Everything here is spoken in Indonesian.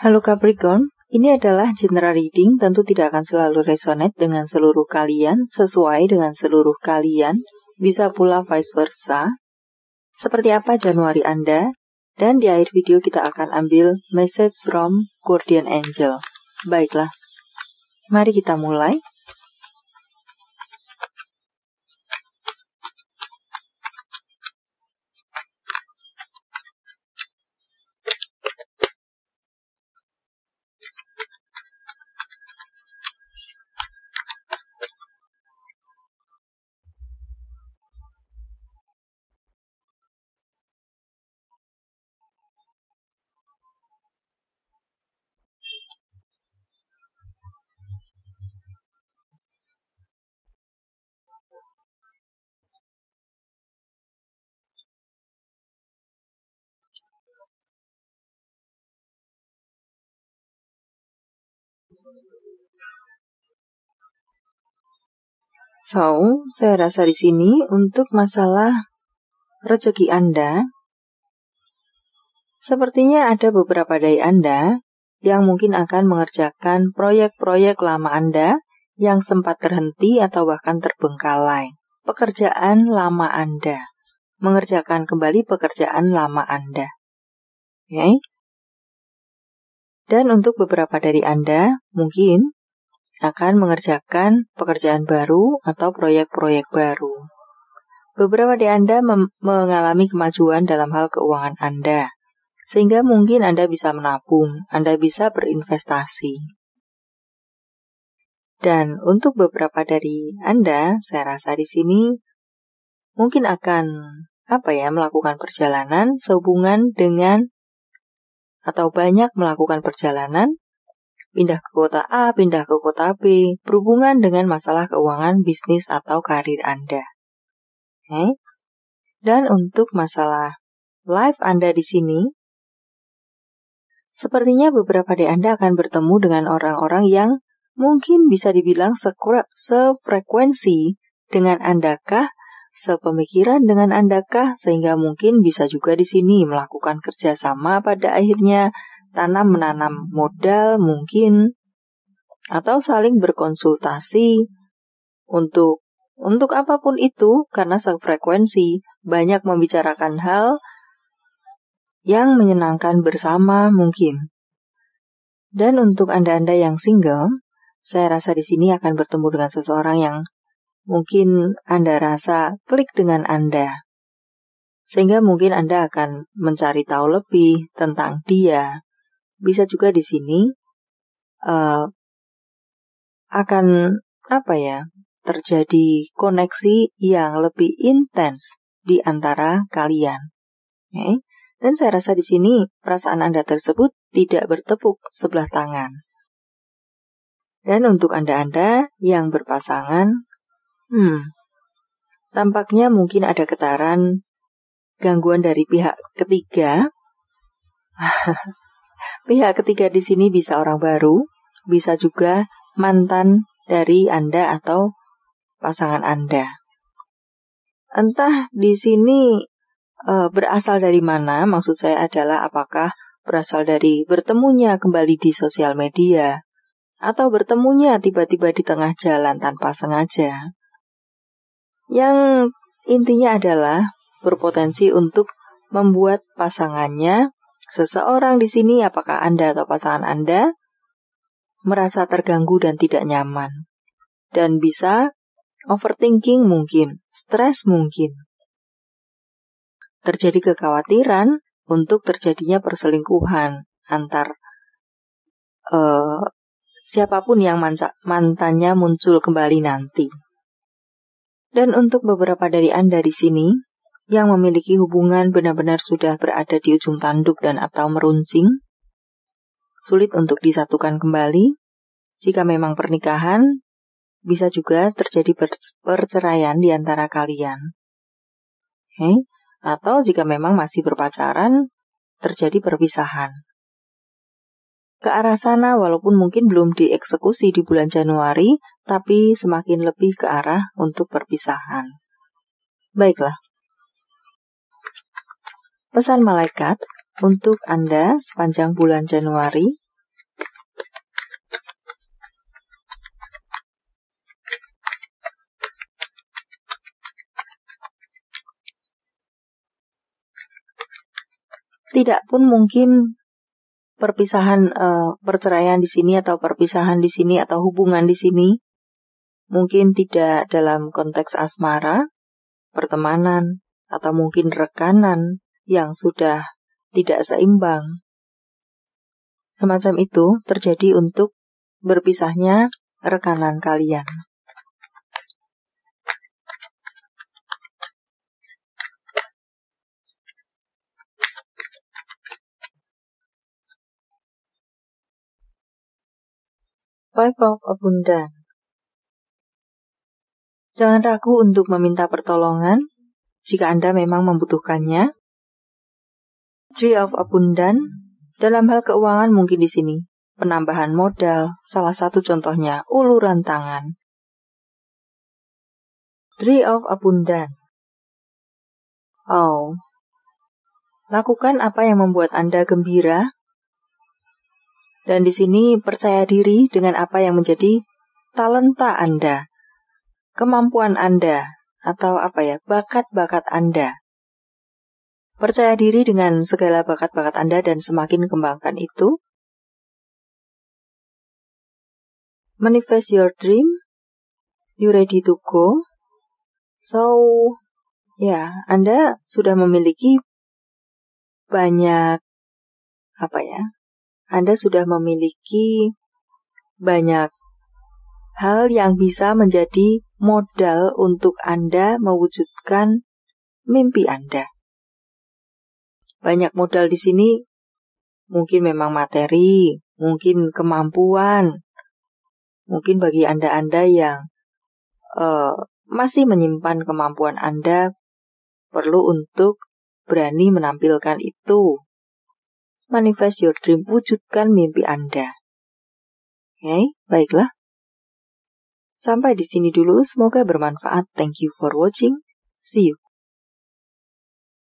Halo Capricorn, ini adalah general reading tentu tidak akan selalu resonate dengan seluruh kalian sesuai dengan seluruh kalian, bisa pula vice versa. Seperti apa Januari Anda? Dan di akhir video kita akan ambil message from Guardian Angel. Baiklah, mari kita mulai. So, saya rasa di sini untuk masalah rezeki Anda, sepertinya ada beberapa dari Anda yang mungkin akan mengerjakan proyek-proyek lama Anda yang sempat terhenti atau bahkan terbengkalai. Pekerjaan lama Anda. Mengerjakan kembali pekerjaan lama Anda. Okay? Dan untuk beberapa dari Anda, mungkin akan mengerjakan pekerjaan baru atau proyek-proyek baru. Beberapa di Anda mengalami kemajuan dalam hal keuangan Anda, sehingga mungkin Anda bisa menabung, Anda bisa berinvestasi. Dan untuk beberapa dari Anda, saya rasa di sini mungkin akan apa ya melakukan perjalanan sehubungan dengan atau banyak melakukan perjalanan pindah ke kota A, pindah ke kota B, berhubungan dengan masalah keuangan bisnis atau karir Anda. Okay. Dan untuk masalah life Anda di sini, sepertinya beberapa dari Anda akan bertemu dengan orang-orang yang mungkin bisa dibilang sefrekuensi dengan Andakah, sepemikiran dengan Andakah, sehingga mungkin bisa juga di sini melakukan kerjasama pada akhirnya tanam menanam modal mungkin atau saling berkonsultasi untuk untuk apa pun itu karena sefrekuensi banyak membicarakan hal yang menyenangkan bersama mungkin. Dan untuk Anda-anda yang single, saya rasa di sini akan bertemu dengan seseorang yang mungkin Anda rasa klik dengan Anda. Sehingga mungkin Anda akan mencari tahu lebih tentang dia, bisa juga di sini uh, akan apa ya terjadi koneksi yang lebih intens di antara kalian. Okay? Dan saya rasa di sini perasaan Anda tersebut tidak bertepuk sebelah tangan. Dan untuk Anda-Anda yang berpasangan, hmm, tampaknya mungkin ada getaran gangguan dari pihak ketiga Pihak ketiga di sini bisa orang baru, bisa juga mantan dari Anda atau pasangan Anda. Entah di sini e, berasal dari mana, maksud saya adalah apakah berasal dari bertemunya kembali di sosial media, atau bertemunya tiba-tiba di tengah jalan tanpa sengaja. Yang intinya adalah berpotensi untuk membuat pasangannya Seseorang di sini, apakah Anda atau pasangan Anda, merasa terganggu dan tidak nyaman, dan bisa overthinking mungkin, stres mungkin. Terjadi kekhawatiran untuk terjadinya perselingkuhan antar uh, siapa pun yang mantannya muncul kembali nanti. Dan untuk beberapa dari Anda di sini, yang memiliki hubungan benar-benar sudah berada di ujung tanduk dan atau meruncing, sulit untuk disatukan kembali. Jika memang pernikahan, bisa juga terjadi perceraian di antara kalian. Okay? Atau jika memang masih berpacaran, terjadi perpisahan. Ke arah sana walaupun mungkin belum dieksekusi di bulan Januari, tapi semakin lebih ke arah untuk perpisahan. Baiklah. Pesan malaikat untuk Anda sepanjang bulan Januari tidak pun mungkin perpisahan e, perceraian di sini atau perpisahan di sini atau hubungan di sini mungkin tidak dalam konteks asmara, pertemanan, atau mungkin rekanan yang sudah tidak seimbang. Semacam itu terjadi untuk berpisahnya rekanan kalian. Five of Abundance Jangan ragu untuk meminta pertolongan jika Anda memang membutuhkannya. Tree of Abundance dalam hal keuangan mungkin di sini. Penambahan modal, salah satu contohnya uluran tangan. Tree of Abundance Oh, lakukan apa yang membuat Anda gembira dan di sini percaya diri dengan apa yang menjadi talenta Anda, kemampuan Anda, atau apa ya, bakat-bakat Anda. Percaya diri dengan segala bakat-bakat Anda dan semakin kembangkan itu. Manifest your dream. You ready to go? So, ya, Anda sudah memiliki banyak apa ya? Anda sudah memiliki banyak hal yang bisa menjadi modal untuk Anda mewujudkan mimpi Anda. Banyak modal di sini mungkin memang materi, mungkin kemampuan, mungkin bagi Anda-Anda yang uh, masih menyimpan kemampuan Anda perlu untuk berani menampilkan itu Manifest your dream, wujudkan mimpi Anda. Oke, okay, baiklah. Sampai di sini dulu, semoga bermanfaat. Thank you for watching. See you.